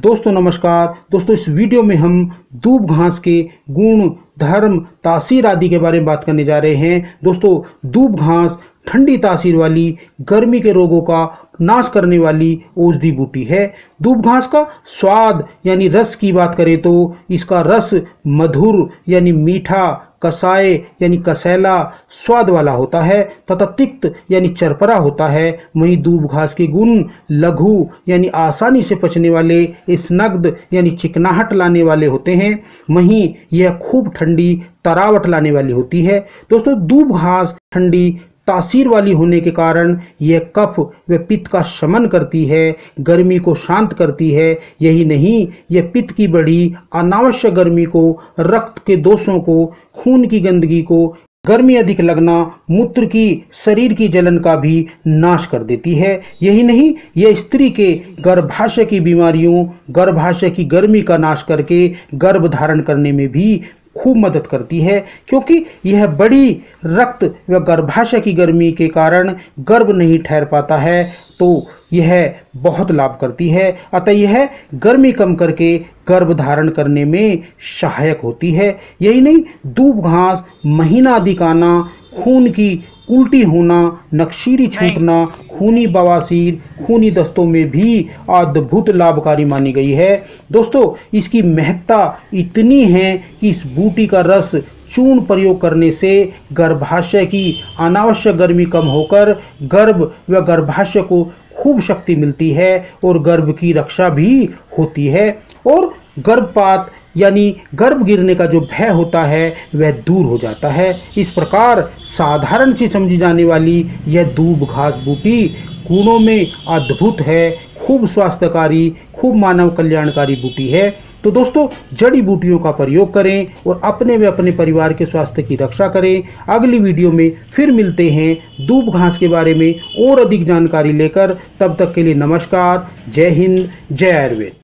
दोस्तों नमस्कार। दोस्तों, इस वीडियो में हम दूब घास के गुण, धर्म, तासीर आदि के बारे में बात करने जा रहे हैं। दोस्तों, दूब घास ठंडी तासीर वाली, गर्मी के रोगों का नाश करने वाली औषधि बूटी है। दूब घास का स्वाद यानी रस की बात करें तो इसका रस मधुर यानी मीठा कसाय यानी कसैला स्वाद वाला होता है, तथा तिक्त, यानी चरपरा होता है। वहीं दूब घास के गुण, लघु, यानी आसानी से पचने वाले स्नग्ध यानी चिकनाहट लाने वाले होते हैं। वहीं यह खूब ठंडी तरावट लाने वाली होती है। दोस्तों, दूब घास ठंडी तासीर वाली होने के कारण यह कफ व पित्त का शमन करती है, गर्मी को शांत करती है। यही नहीं यह पित्त की बढ़ी अनावश्यक गर्मी को, रक्त के दोषों को, खून की गंदगी को, गर्मी अधिक लगना, मूत्र की, शरीर की जलन का भी नाश कर देती है। यही नहीं यह स्त्री के गर्भाशय की बीमारियों, गर्भाशय की गर्मी का नाश करके गर्भ धारण करने में भी खूब मदद करती है, क्योंकि यह बड़ी रक्त व गर्भाशय की गर्मी के कारण गर्भ नहीं ठहर पाता है तो यह बहुत लाभ करती है। अतः यह गर्मी कम करके गर्भ धारण करने में सहायक होती है। यही नहीं दूब घास, महीना आना, खून की उल्टी होना नक्शीरी छूटना खूनी बवासीर खूनी दस्तों में भी अद्भुत लाभकारी मानी गई है। दोस्तों इसकी महत्ता इतनी है कि इस बूटी का रस चूर्ण प्रयोग करने से गर्भाशय की अनावश्यक गर्मी कम होकर गर्भ व गर्भाशय को खूब शक्ति मिलती है और गर्भ की रक्षा भी होती है। और गर्भपात यानी गर्भ गिरने का जो भय होता है, वह दूर हो जाता है। इस प्रकार साधारण सी समझी जाने वाली यह दूब घास बूटी गुणों में अद्भुत है, खूब स्वास्थ्यकारी, खूब मानव कल्याणकारी बूटी है। तो दोस्तों, जड़ी बूटियों का प्रयोग करें और अपने व अपने परिवार के स्वास्थ्य की रक्षा करें। अगली वीडियो में फिर मिलते हैं दूब घास के बारे में और अधिक जानकारी लेकर। तब तक के लिए नमस्कार, जय हिंद, जय आयुर्वेद।